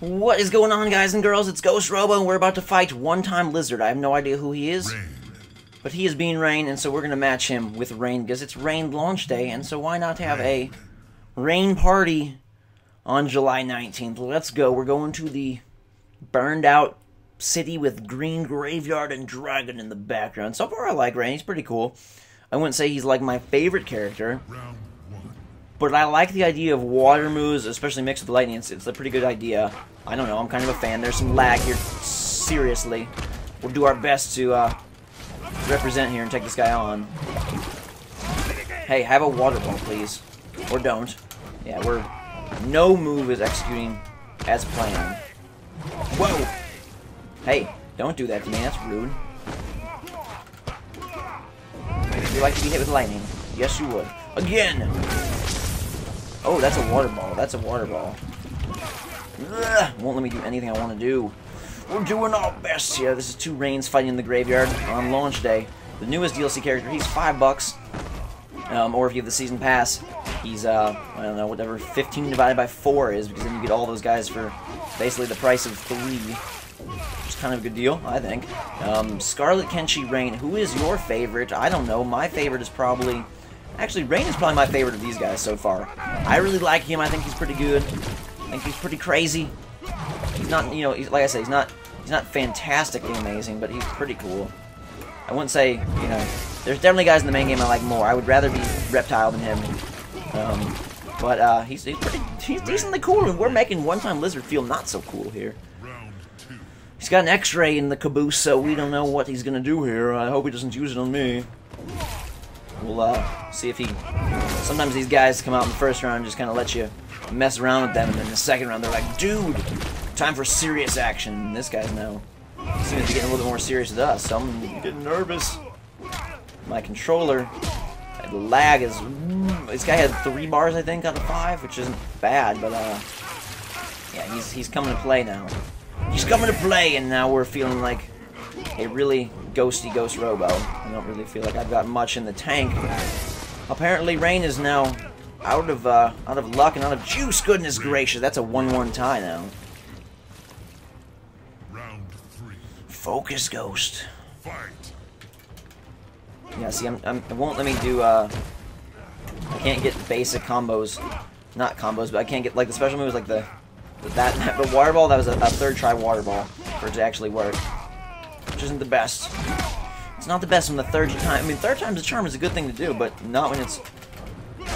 What is going on, guys and girls? It's Ghost Robo, and we're about to fight One Time Lizard. I have no idea who he is, but he is being Rain, and so we're going to match him with Rain, because it's Rain launch day, and so why not have a Rain party on July 19th? Let's go. We're going to the burned out city with green graveyard and dragon in the background. So far, I like Rain. He's pretty cool. I wouldn't say he's like my favorite character. But I like the idea of water moves, especially mixed with lightning. It's, it's, a pretty good idea. I don't know. I'm kind of a fan. There's some lag here. Seriously. We'll do our best to uh, represent here and take this guy on. Hey, have a water ball, please. Or don't. Yeah, we're... No move is executing as planned. Whoa! Hey, don't do that to me. That's rude. You like to be hit with lightning? Yes, you would. Again! Oh, that's a water ball. That's a water ball. Ugh, won't let me do anything I want to do. We're doing our best here. This is two Rains fighting in the graveyard on launch day. The newest DLC character, he's five bucks. Um, or if you have the season pass, he's, uh, I don't know, whatever 15 divided by 4 is, because then you get all those guys for basically the price of 3. Which is kind of a good deal, I think. Um, Skarlet Kenshi Rain, who is your favorite? I don't know. My favorite is probably... Actually, Rain is probably my favorite of these guys so far. I really like him. I think he's pretty good. I think he's pretty crazy. He's not, you know, like I said, he's not he's not fantastically amazing, but he's pretty cool. I wouldn't say, you know, there's definitely guys in the main game I like more. I would rather be Reptile than him. Um, but uh, he's, he's pretty, he's decently cool, and we're making One-Time Lizard feel not so cool here. He's got an X-ray in the caboose, so we don't know what he's gonna do here. I hope he doesn't use it on me. We'll uh, see if he... Sometimes these guys come out in the first round and just kind of let you mess around with them, and then in the second round they're like, dude, time for serious action. And this guy's now seems to be getting a little bit more serious with us, so I'm getting nervous. My controller, the lag is... This guy had three bars, I think, out of five, which isn't bad, but uh, yeah, he's, he's coming to play now. He's coming to play, and now we're feeling like a really ghosty Ghost Robo. I don't really feel like I've got much in the tank. Apparently, Rain is now out of uh, out of luck and out of juice. Goodness gracious, that's a one-one tie now. Round three. Focus, Ghost. Fight. Yeah, see, I'm, I'm, it won't let me do. Uh, I can't get basic combos, not combos, but I can't get like the special moves like the, the that the water ball. That was a, a third try water ball for it to actually work which isn't the best. It's not the best when the third time. I mean, third time's a charm is a good thing to do, but not when it's.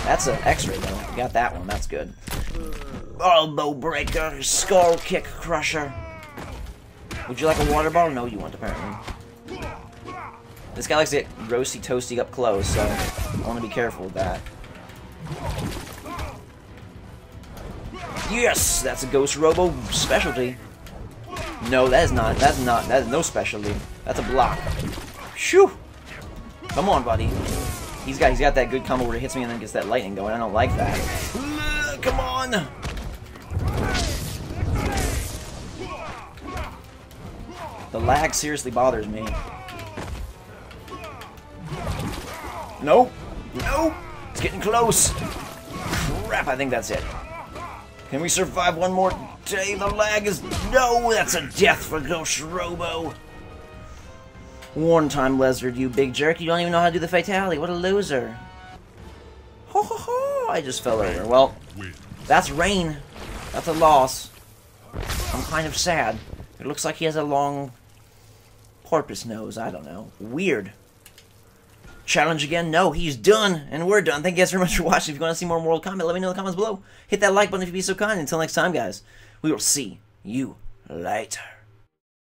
That's an X-ray though. You got that one. That's good. Elbow breaker, skull kick crusher. Would you like a water ball? No, you want apparently. This guy likes to get roasty toasty up close, so I want to be careful with that. Yes, that's a Ghost Robo specialty. No, that is not. That's not. That is no specialty. That's a block. Shoo! Come on, buddy. He's got. He's got that good combo where he hits me and then gets that lightning going. I don't like that. Come on! The lag seriously bothers me. Nope. Nope. It's getting close. Crap, I think that's it. Can we survive one more day? The lag is... No, that's a death for Ghost Robo. One time, Lizard, you big jerk. You don't even know how to do the fatality. What a loser. Ho ho ho! I just fell over. Well, that's Rain. That's a loss. I'm kind of sad. It looks like he has a long porpoise nose. I don't know. Weird. Challenge again? No, he's done, and we're done. Thank you guys very much for watching. If you want to see more Mortal Kombat, let me know in the comments below. Hit that like button if you'd be so kind. Until next time, guys, we will see you later.